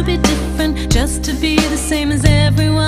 To be different just to be the same as everyone,